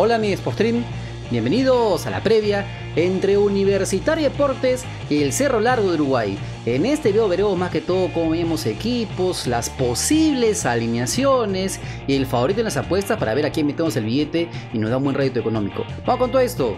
Hola mi Postream, bienvenidos a la previa entre Universitario Deportes y el Cerro Largo de Uruguay. En este video veremos más que todo cómo vemos equipos, las posibles alineaciones y el favorito en las apuestas para ver a quién metemos el billete y nos da un buen rédito económico. Vamos con todo esto.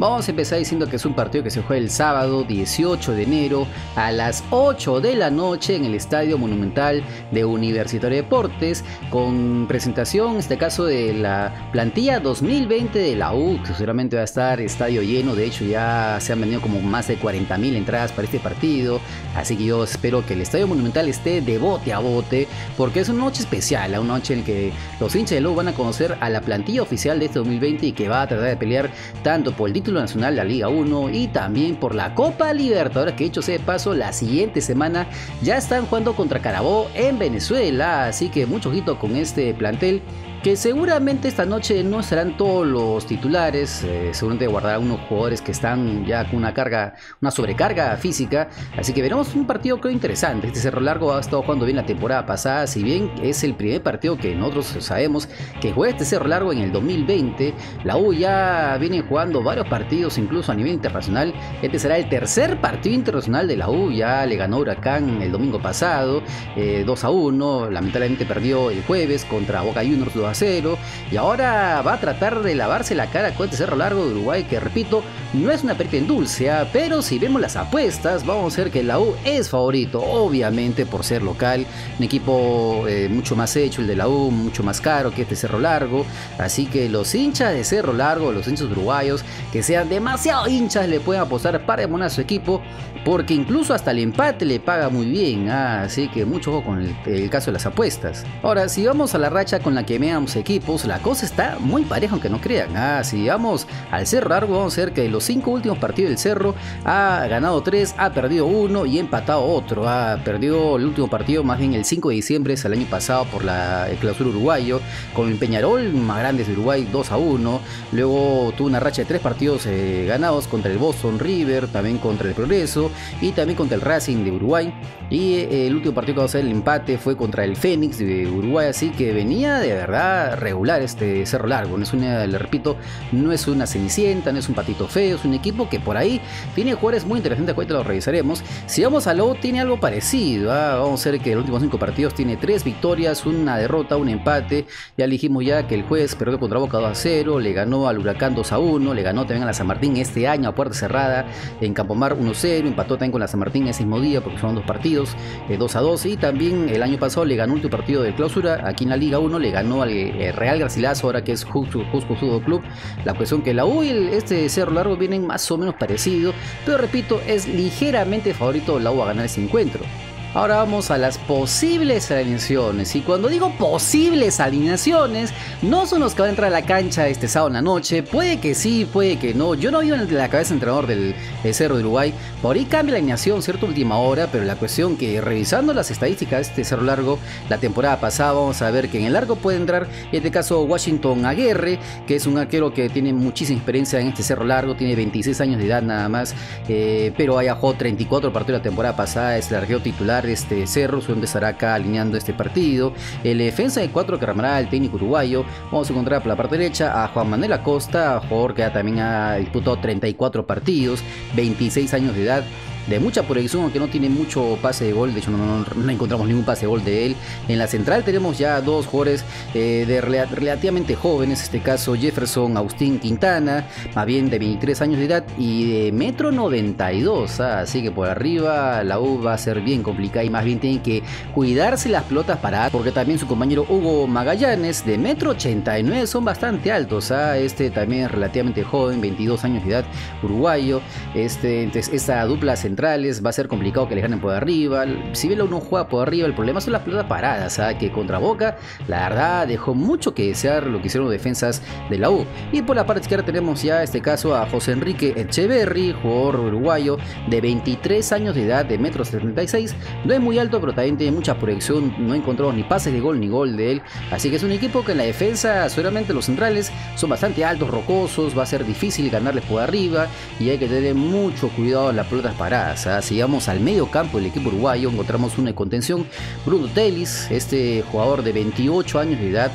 Vamos a empezar diciendo que es un partido que se juega el sábado 18 de enero a las 8 de la noche en el Estadio Monumental de Universitario de Deportes con presentación, en este caso de la plantilla 2020 de la U, que seguramente va a estar estadio lleno, de hecho ya se han vendido como más de 40 mil entradas para este partido, así que yo espero que el Estadio Monumental esté de bote a bote, porque es una noche especial, una noche en que los hinchas de la U van a conocer a la plantilla oficial de este 2020 y que va a tratar de pelear tanto por el título nacional de la Liga 1 y también por la Copa Libertadores que sea de paso la siguiente semana ya están jugando contra Carabó en Venezuela. Así que mucho ojito con este plantel que seguramente esta noche no serán todos los titulares, eh, seguramente guardarán unos jugadores que están ya con una carga, una sobrecarga física, así que veremos un partido creo interesante. Este Cerro Largo ha estado jugando bien la temporada pasada, si bien es el primer partido que nosotros sabemos que juega este Cerro Largo en el 2020, la U ya viene jugando varios partidos incluso a nivel internacional, este será el tercer partido internacional de la U, ya le ganó Huracán el domingo pasado, 2 eh, a 1, lamentablemente perdió el jueves contra Boca Juniors cero y ahora va a tratar de lavarse la cara con este Cerro Largo de Uruguay que repito no es una pérdida en dulce, ¿ah? pero si vemos las apuestas vamos a ver que la U es favorito, obviamente por ser local, un equipo eh, mucho más hecho el de la U, mucho más caro que este Cerro Largo, así que los hinchas de Cerro Largo, los hinchas uruguayos que sean demasiado hinchas le pueden apostar para a su equipo porque incluso hasta el empate le paga muy bien, ¿ah? así que mucho ojo con el, el, caso de las apuestas. Ahora, si vamos a la racha con la que equipos, la cosa está muy pareja, aunque no crean. Ah, si vamos al Cerro Largo, vamos a ver que los cinco últimos partidos del Cerro ha ganado tres, ha perdido uno y empatado otro. Ha perdido el último partido, más bien el 5 de diciembre, es el año pasado por la clausura uruguayo, con el Peñarol, más grandes de Uruguay, 2 a 1. Luego tuvo una racha de tres partidos eh, ganados contra el Boston River, también contra el Progreso y también contra el Racing de Uruguay. Y eh, el último partido que va a ser el empate fue contra el Fénix de Uruguay, así que venía de verdad regular este Cerro Largo. No es una, le repito, no es una cenicienta, no es un patito feo, es un equipo que por ahí tiene jugadores muy interesantes, ahorita lo revisaremos. Si vamos a lo tiene algo parecido. ¿ah? Vamos a ver que en los últimos cinco partidos tiene tres victorias, una derrota, un empate. Ya dijimos ya que el juez perdió contra Boca 2 a 0, le ganó al Huracán 2 a 1, le ganó también a la San Martín este año a puerta cerrada en Campomar 1 0, empató también con la San Martín ese mismo día porque son dos partidos, 2 eh, a 2 y también el año pasado le ganó último partido de clausura aquí en la Liga 1, le ganó al eh, Real Garcilaso, ahora que es Fútbol Club. La cuestión que la U y este Cerro Largo vienen más o menos parecidos, pero repito, es ligeramente favorito la U a ganar ese encuentro. Ahora vamos a las posibles alineaciones. Y cuando digo posibles alineaciones, no son los que van a entrar a la cancha este sábado en la noche. Puede que sí, puede que no. Yo no vivo en la cabeza entrenador del, Cerro de Uruguay. Por ahí cambia la alineación, cierto, última hora. Pero la cuestión que revisando las estadísticas de este Cerro Largo, la temporada pasada, vamos a ver que en el largo puede entrar, en este caso, Washington Aguerre, que es un arquero que tiene muchísima experiencia en este Cerro Largo. Tiene 26 años de edad nada más. Eh, pero haya jugado 34 partidos la temporada pasada. Es el arquero titular este Cerro, donde estará acá alineando este partido. El defensa de 4 que el técnico uruguayo. Vamos a encontrar por la parte derecha a Juan Manuel Acosta, jugador que también ha disputado 34 partidos, 26 años de edad de mucha proyección, aunque no tiene mucho pase de gol. De hecho, no, encontramos ningún pase de gol de él. En la central tenemos ya dos jugadores eh, de relativamente jóvenes. En este caso, Jefferson Agustín Quintana, más bien de 23 años de edad y de metro 92. Ah, así que por arriba la U va a ser bien complicada y más bien tienen que cuidarse las pelotas para porque también su compañero Hugo Magallanes de metro 89 son bastante altos. Ah, este también es relativamente joven, 22 años de edad, uruguayo. Este, entonces, esta dupla central va a ser complicado que le ganen por arriba. Si Vela uno juega por arriba, el problema son las pelotas paradas, ¿sabes? que contra Boca, la verdad, dejó mucho que desear lo que hicieron los defensas de la U. Y por la parte izquierda tenemos ya este caso a José Enrique Echeverry, jugador uruguayo de 23 años de edad, de metro 76. No es muy alto, pero también tiene mucha proyección. No encontró ni pases de gol ni gol de él. Así que es un equipo que en la defensa, seguramente los centrales son bastante altos, rocosos. Va a ser difícil ganarles por arriba. Y hay que tener mucho cuidado en las pelotas paradas. Si vamos al medio campo del equipo uruguayo, encontramos una contención. Bruno Telis, este jugador de 28 años de edad,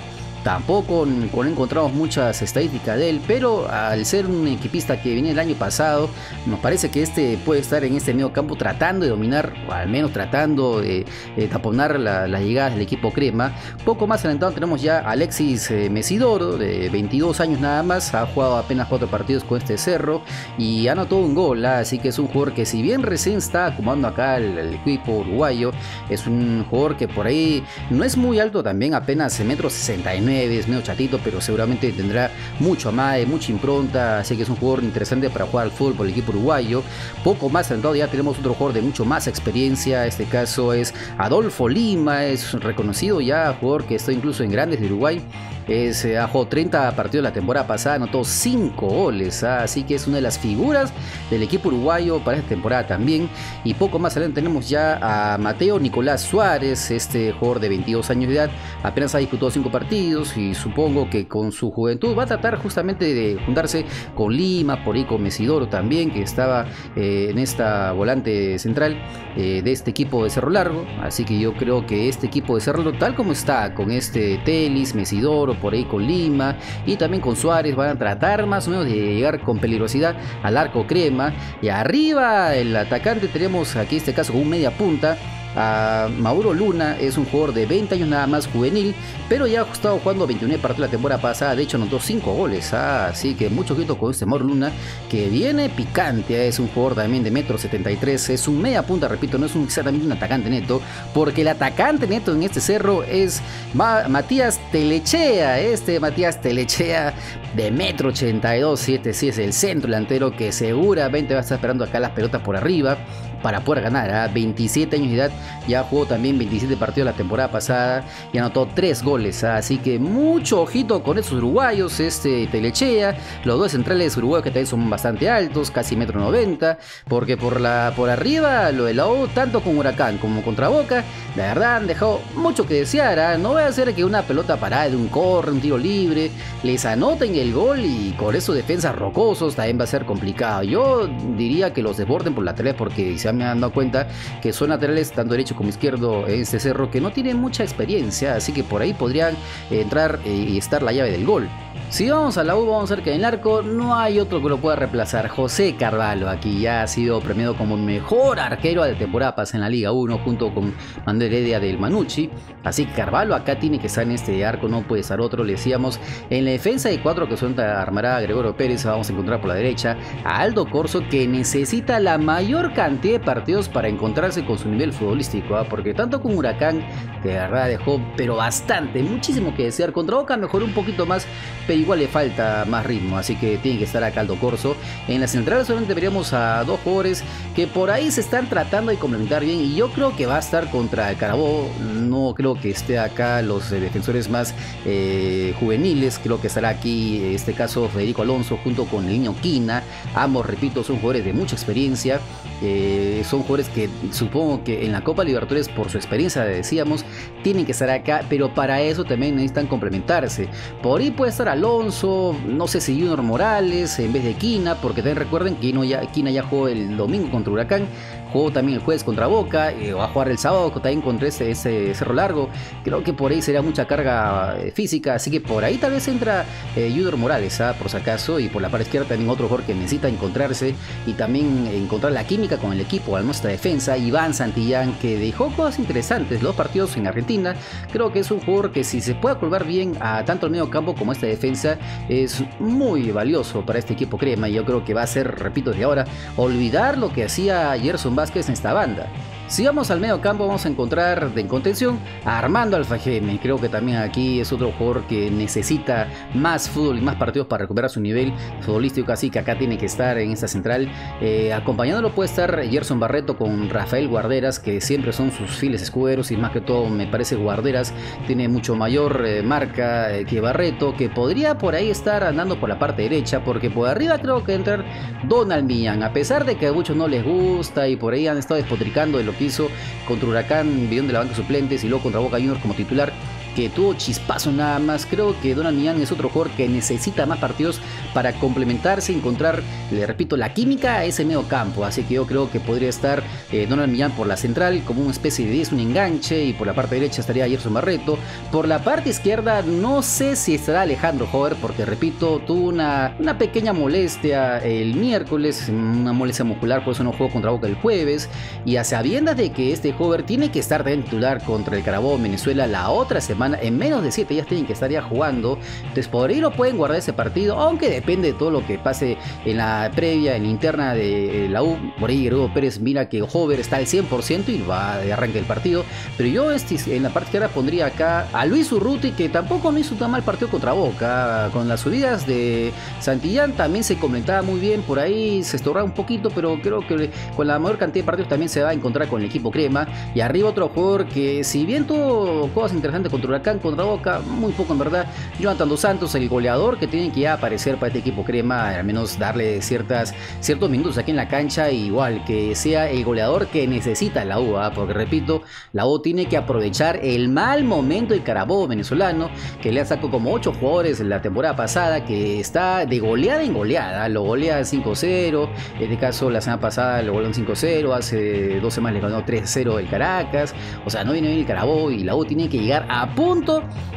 tampoco encontramos muchas estadísticas de él, pero al ser un equipista que viene el año pasado, nos parece que este puede estar en este medio campo tratando de dominar, o al menos tratando de, taponar las llegadas del equipo crema. Poco más adelantado tenemos ya Alexis eh, Mesidoro, de 22 años nada más, ha jugado apenas 4 partidos con este cerro y anotado un gol, ¿ah? así que es un jugador que si bien recién está acomodando acá el, el equipo uruguayo, es un jugador que por ahí no es muy alto también, apenas metro 69, es medio chatito, pero seguramente tendrá mucho más, mucha impronta, así que es un jugador interesante para jugar al fútbol por el equipo uruguayo. Poco más adelantado ya tenemos otro jugador de mucho más experiencia, este caso es Adolfo Lima, es reconocido ya jugador que está incluso en grandes de Uruguay eh, ha jugado 30 partidos la temporada pasada, anotó 5 goles, así que es una de las figuras del equipo uruguayo para esta temporada también. Y poco más adelante tenemos ya a Mateo Nicolás Suárez, este jugador de 22 años de edad, apenas ha disputado 5 partidos y supongo que con su juventud va a tratar justamente de juntarse con Lima, por ahí con Mesidoro también, que estaba eh, en esta volante central eh, de este equipo de Cerro Largo. Así que yo creo que este equipo de Cerro Largo, tal como está, con este Telis, Mesidoro, por ahí con Lima y también con Suárez van a tratar más o menos de llegar con peligrosidad al arco crema. Y arriba el atacante tenemos aquí este caso con un media punta a Mauro Luna es un jugador de 20 años nada más juvenil, pero ya ha estado jugando 21 partidos la temporada pasada, de hecho anotó 5 goles, ah, así que mucho ojito con este Mauro Luna, que viene picante, ah, es un jugador también de metro 73, es un media punta, repito, no es un, exactamente un atacante neto, porque el atacante neto en este cerro es Matías Telechea, este Matías Telechea de metro 82, 7, sí es el centro delantero que seguramente va a estar esperando acá las pelotas por arriba para poder ganar. A ¿ah? 27 años de edad, ya jugó también 27 partidos la temporada pasada y anotó 3 goles. ¿ah? Así que mucho ojito con esos uruguayos, este Telechea, los dos centrales uruguayos que también son bastante altos, casi metro 90, porque por, la, por arriba lo de la tanto con Huracán como contra Boca, la verdad han dejado mucho que desear. ¿ah? No voy a hacer que una pelota parada de un corre, un tiro libre, les anoten el gol y con esos defensas rocosos también va a ser complicado. Yo diría que los desborden por la 3 porque se han me han dado cuenta que son laterales tanto derecho como izquierdo en este cerro que no tienen mucha experiencia, así que por ahí podrían entrar eh, y estar la llave del gol. Si vamos a la U, vamos a ver que en el arco no hay otro que lo pueda reemplazar. José Carvalho, aquí ya ha sido premiado como mejor arquero de temporada en la Liga 1 junto con Manuel Heredia del Manucci. Así que Carvalho acá tiene que estar en este arco, no puede estar otro. Le decíamos en la defensa de cuatro que son armará Gregorio Pérez, vamos a encontrar por la derecha a Aldo Corso que necesita la mayor cantidad de partidos para encontrarse con su nivel futbolístico, ¿ah? porque tanto con Huracán, de verdad dejó pero bastante, muchísimo que desear. Contra Boca mejoró un poquito más, pero igual le falta más ritmo, así que tiene que estar acá Aldo Corso. En la central solamente veríamos a dos jugadores que por ahí se están tratando de complementar bien y yo creo que va a estar contra el Carabó. No creo que esté acá los eh, defensores más eh, juveniles, creo que estará aquí en este caso Federico Alonso junto con el niño Quina. Ambos, repito, son jugadores de mucha experiencia. Eh, son jugadores que supongo que en la Copa Libertadores, por su experiencia, decíamos, tienen que estar acá, pero para eso también necesitan complementarse. Por ahí puede estar Alonso, no sé si Junior Morales en vez de Quina, porque también recuerden que ya, Quina ya jugó el domingo contra Huracán, jugó también el jueves contra Boca, eh, va a jugar el sábado también contra ese, Cerro Largo. Creo que por ahí sería mucha carga eh, física, así que por ahí tal vez entra eh, Morales, ¿ah? por si acaso, y por la parte izquierda también otro jugador que necesita encontrarse y también encontrar la química con el equipo, al nuestra defensa, Iván Santillán, que dejó cosas interesantes los partidos en Argentina. Creo que es un jugador que si se puede colgar bien a tanto el medio campo como esta defensa, es muy valioso para este equipo crema. Y yo creo que va a ser, repito desde ahora, olvidar lo que hacía Gerson Vázquez en esta banda. Si vamos al medio campo vamos a encontrar de contención a Armando Alfajeme. Creo que también aquí es otro jugador que necesita más fútbol y más partidos para recuperar su nivel futbolístico. Así que acá tiene que estar en esta central. Eh, acompañándolo puede estar Gerson Barreto con Rafael Guarderas, que siempre son sus files escuderos. Y más que todo me parece Guarderas tiene mucho mayor eh, marca eh, que Barreto, que podría por ahí estar andando por la parte derecha. Porque por arriba creo que entrar Donald Millán. A pesar de que a muchos no les gusta y por ahí han estado despotricando de lo hizo contra Huracán, billón de la banca suplentes y luego contra Boca Juniors como titular. Que tuvo chispazo nada más. Creo que Donald Millán es otro jugador que necesita más partidos para complementarse, encontrar, le repito, la química a ese medio campo. Así que yo creo que podría estar eh, Donald Millán por la central como una especie de 10, un enganche, y por la parte derecha estaría Gerson Barreto. Por la parte izquierda no sé si estará Alejandro Hover, porque repito, tuvo una, una pequeña molestia el miércoles, una molestia muscular, por eso no jugó contra Boca el jueves. Y a sabiendas de que este Hover tiene que estar titular contra el Carabobo Venezuela la otra semana, en menos de 7 días tienen que estar ya jugando. Entonces por ahí lo pueden guardar ese partido, aunque depende de todo lo que pase en la previa, en interna de la U. Por ahí Gregorio Pérez mira que Hover está al 100% y va de arranque el partido. Pero yo este, en la parte izquierda pondría acá a Luis Urruti, que tampoco no hizo tan mal partido contra Boca. Con las subidas de Santillán también se completaba muy bien por ahí, se estorraba un poquito, pero creo que con la mayor cantidad de partidos también se va a encontrar con el equipo crema. Y arriba otro jugador que si bien tuvo cosas interesantes contra Huracán, contra Boca, muy poco en verdad, Jonathan Dos Santos, el goleador que tiene que ya aparecer para este equipo crema, al menos darle ciertas, ciertos minutos aquí en la cancha, igual que sea el goleador que necesita la U, ¿ah? porque repito, la U tiene que aprovechar el mal momento del Carabobo venezolano, que le ha sacado como 8 jugadores la temporada pasada, que está de goleada en goleada, lo golea 5-0, en este caso la semana pasada lo goleó 5-0, hace dos semanas le ganó 3-0 el Caracas, o sea, no viene bien el Carabobo y la U tiene que llegar a punto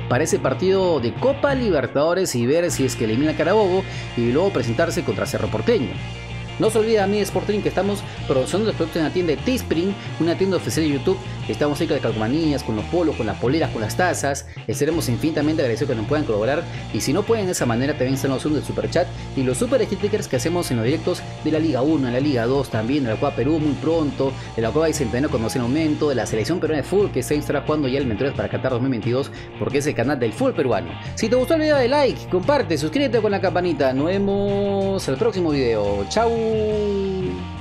para ese partido de Copa Libertadores y ver si es que elimina Carabobo y luego presentarse contra Cerro Porteño. No se olvide a mí Sporting que estamos produciendo los productos en la tienda de Teespring, una tienda oficial de YouTube. Estamos cerca de calcomanías, con los polos, con las poleras, con las tazas. Estaremos infinitamente agradecidos que nos puedan colaborar. Y si no pueden de esa manera, también están los del super chat y los super stickers que hacemos en los directos de la Liga 1, en la Liga 2 también, de la Copa Perú muy pronto, de la Copa Bicentenario cuando en aumento, de la selección peruana de fútbol que se estará jugando ya el Mentores para Qatar 2022, porque es el canal del fútbol peruano. Si te gustó el video, de like, comparte, suscríbete con la campanita. Nos vemos el próximo video. Chau. Oh.